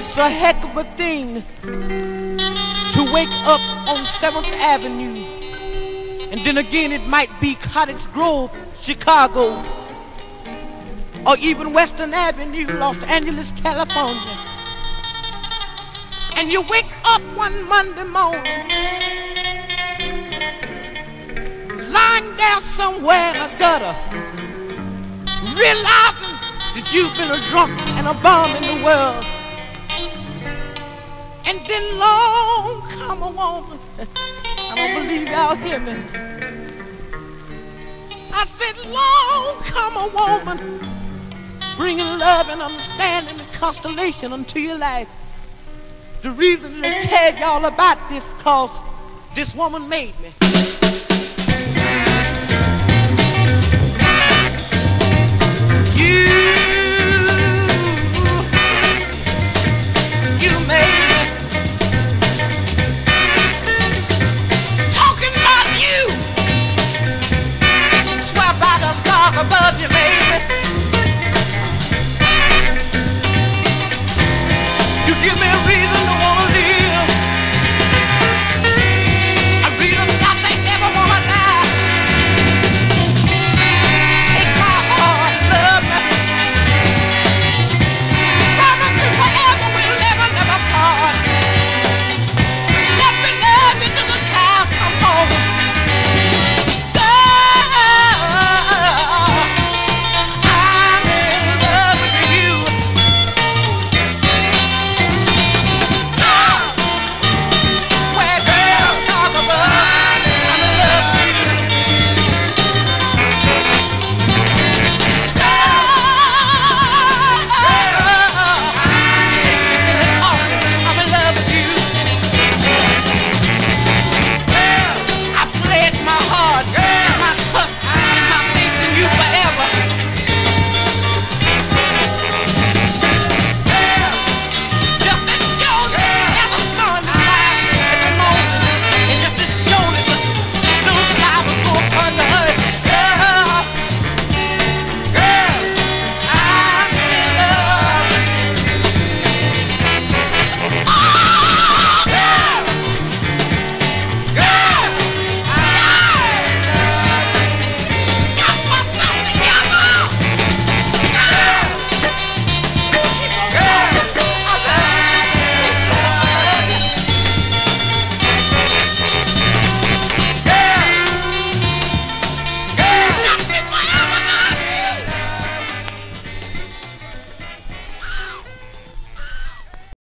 It's a heck of a thing to wake up on 7th Avenue. And then again, it might be Cottage Grove, Chicago, or even Western Avenue, Los Angeles, California. And you wake up one Monday morning, lying there somewhere in a gutter, realizing that you've been a drunk and a bum in the world. Then long come a woman. I don't believe y'all hear me. I said, long come a woman, bringing love and understanding and constellation into your life. The reason to tell y'all about this, cause this woman made me.